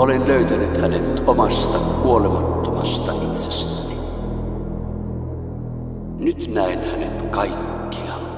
Olen löytänyt hänet omasta kuolemattomasta itsestäni. Nyt näen hänet kaikkia.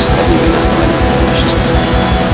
steadily with consciousness.